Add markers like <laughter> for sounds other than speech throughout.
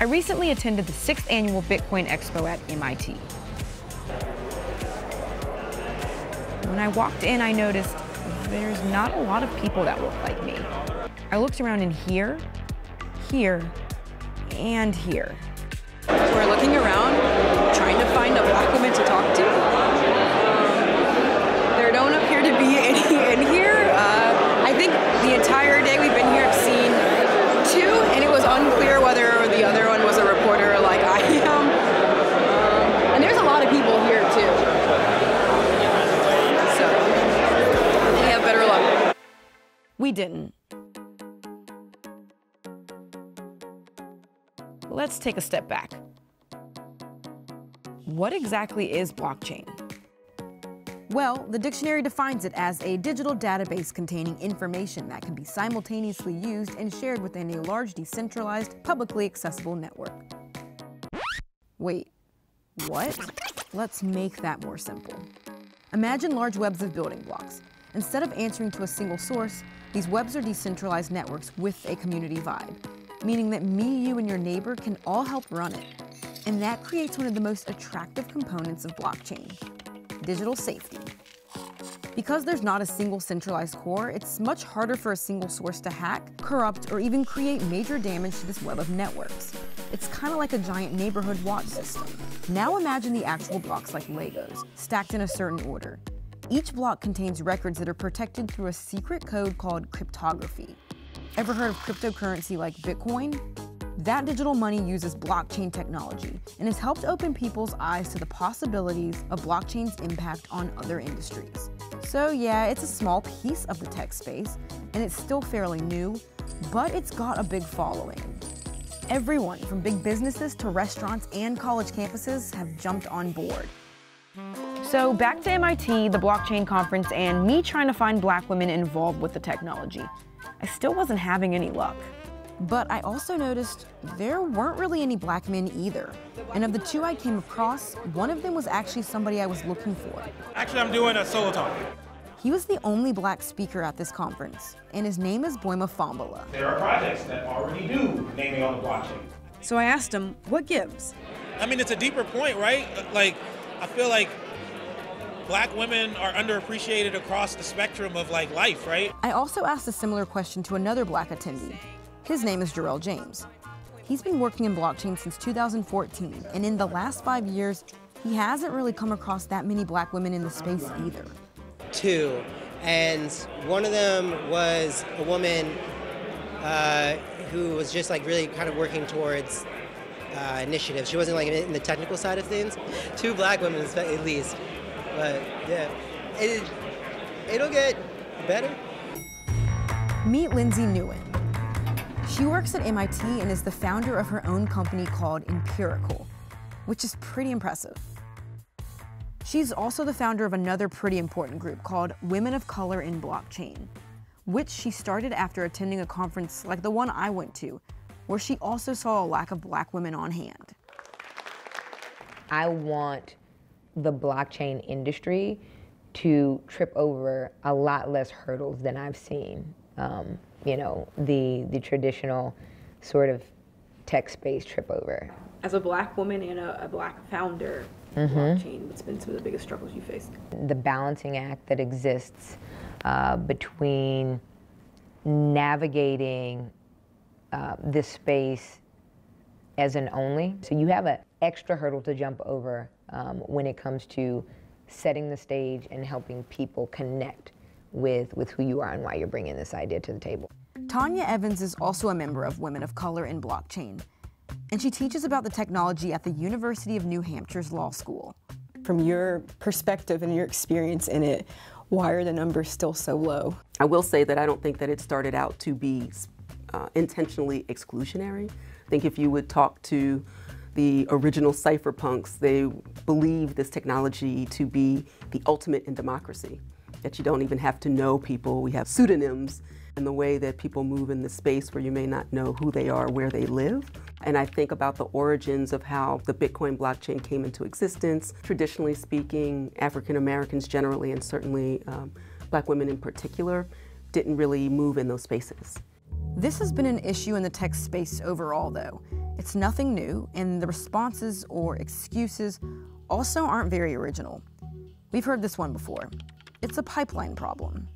I recently attended the sixth annual Bitcoin Expo at MIT. When I walked in, I noticed there's not a lot of people that look like me. I looked around in here, here, and here. We're looking around, trying to find a black woman to talk to. Um, there don't appear to be <laughs> any in here. Uh, I think the entire day we've been here, I've seen two, and it was unclear whether We didn't. Let's take a step back. What exactly is blockchain? Well, the dictionary defines it as a digital database containing information that can be simultaneously used and shared within a large decentralized, publicly accessible network. Wait, what? Let's make that more simple. Imagine large webs of building blocks. Instead of answering to a single source, these webs are decentralized networks with a community vibe, meaning that me, you, and your neighbor can all help run it. And that creates one of the most attractive components of blockchain, digital safety. Because there's not a single centralized core, it's much harder for a single source to hack, corrupt, or even create major damage to this web of networks. It's kind of like a giant neighborhood watch system. Now imagine the actual blocks like Legos, stacked in a certain order. Each block contains records that are protected through a secret code called cryptography. Ever heard of cryptocurrency like Bitcoin? That digital money uses blockchain technology and has helped open people's eyes to the possibilities of blockchain's impact on other industries. So yeah, it's a small piece of the tech space, and it's still fairly new, but it's got a big following. Everyone from big businesses to restaurants and college campuses have jumped on board. So back to MIT, the blockchain conference, and me trying to find black women involved with the technology. I still wasn't having any luck. But I also noticed there weren't really any black men either. And of the two I came across, one of them was actually somebody I was looking for. Actually, I'm doing a solo talk. He was the only black speaker at this conference, and his name is Boima Fambola. There are projects that already do naming on the blockchain. So I asked him, what gives? I mean, it's a deeper point, right? Like, I feel like black women are underappreciated across the spectrum of like life, right? I also asked a similar question to another black attendee. His name is Jarrell James. He's been working in blockchain since 2014, and in the last five years, he hasn't really come across that many black women in the space either. Two, and one of them was a woman uh, who was just like really kind of working towards uh, initiatives. She wasn't like in the technical side of things. Two black women at least, but yeah, it, it'll get better. Meet Lindsay Nuon. She works at MIT and is the founder of her own company called Empirical, which is pretty impressive. She's also the founder of another pretty important group called Women of Color in Blockchain, which she started after attending a conference like the one I went to, where she also saw a lack of black women on hand. I want the blockchain industry to trip over a lot less hurdles than I've seen. Um, you know, the the traditional sort of tech space trip over. As a black woman and a, a black founder, mm-hmm. blockchain, what's been some of the biggest struggles you faced? The balancing act that exists uh, between navigating uh, this space as an only. So you have an extra hurdle to jump over um, when it comes to setting the stage and helping people connect with, with who you are and why you're bringing this idea to the table. Tonya Evans is also a member of Women of Color in Blockchain, and she teaches about the technology at the University of New Hampshire's Law School. From your perspective and your experience in it, why are the numbers still so low? I will say that I don't think that it started out to be uh, intentionally exclusionary. I think if you would talk to the original cypherpunks, they believe this technology to be the ultimate in democracy, that you don't even have to know people. We have pseudonyms and the way that people move in the space where you may not know who they are, where they live. And I think about the origins of how the Bitcoin blockchain came into existence. Traditionally speaking, African Americans generally, and certainly um, black women in particular, didn't really move in those spaces. This has been an issue in the tech space overall, though. It's nothing new, and the responses or excuses also aren't very original. We've heard this one before. It's a pipeline problem.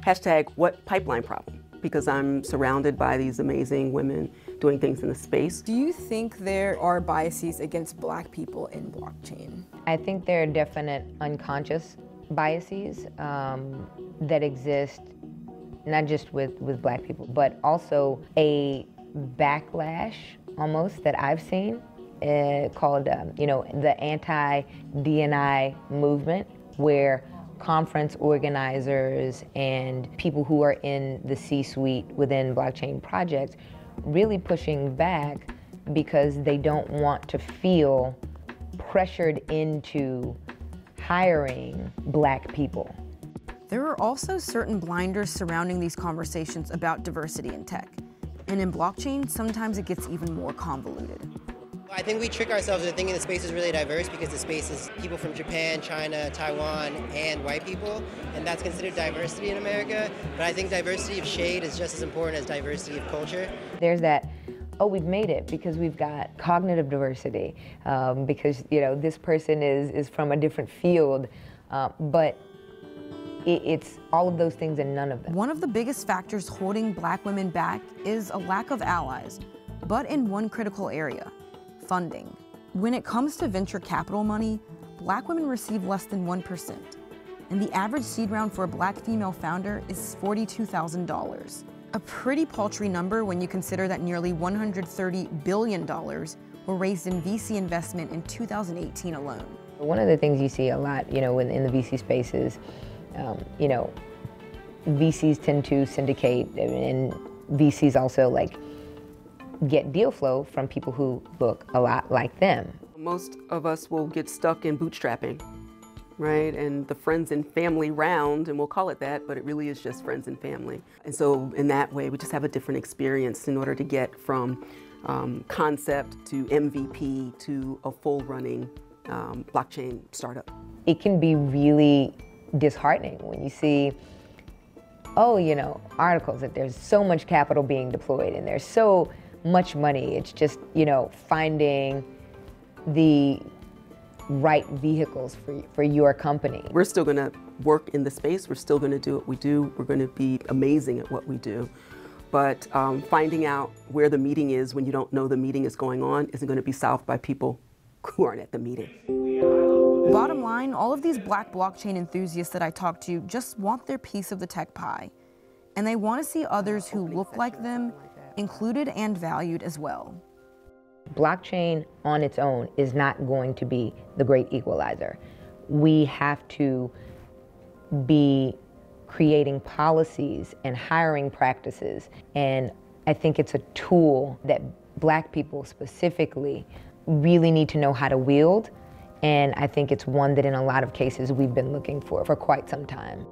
Hashtag what pipeline problem? Because I'm surrounded by these amazing women doing things in the space. Do you think there are biases against black people in blockchain? I think there are definite unconscious biases um, that exist not just with, with black people, but also a backlash almost that I've seen uh, called, um, you know, the anti-DNI movement, where conference organizers and people who are in the C-suite within blockchain projects really pushing back because they don't want to feel pressured into hiring black people. There are also certain blinders surrounding these conversations about diversity in tech. And in blockchain, sometimes it gets even more convoluted. I think we trick ourselves into thinking the space is really diverse because the space is people from Japan, China, Taiwan, and white people, and that's considered diversity in America. But I think diversity of shade is just as important as diversity of culture. There's that oh, we've made it because we've got cognitive diversity, um, because you know this person is is from a different field, uh, but it, it's all of those things and none of them. One of the biggest factors holding black women back is a lack of allies, but in one critical area funding. When it comes to venture capital money, black women receive less than 1%, and the average seed round for a black female founder is $42,000. A pretty paltry number when you consider that nearly $130 billion were raised in VC investment in 2018 alone. One of the things you see a lot, you know, in, in the VC space is, um, you know, VCs tend to syndicate and VCs also like get deal flow from people who look a lot like them. Most of us will get stuck in bootstrapping, right? And the friends and family round, and we'll call it that, but it really is just friends and family. And so in that way, we just have a different experience in order to get from um, concept to MVP to a full running um, blockchain startup. It can be really disheartening when you see oh, you know, articles that there's so much capital being deployed and there's so much money. It's just, you know, finding the right vehicles for, for your company. We're still going to work in the space. We're still going to do what we do. We're going to be amazing at what we do. But um, finding out where the meeting is when you don't know the meeting is going on isn't going to be solved by people who aren't at the meeting. Bottom line, all of these black blockchain enthusiasts that I talk to just want their piece of the tech pie. And they want to see others who look like them included and valued as well. Blockchain on its own is not going to be the great equalizer. We have to be creating policies and hiring practices. And I think it's a tool that black people specifically really need to know how to wield. And I think it's one that in a lot of cases we've been looking for for quite some time.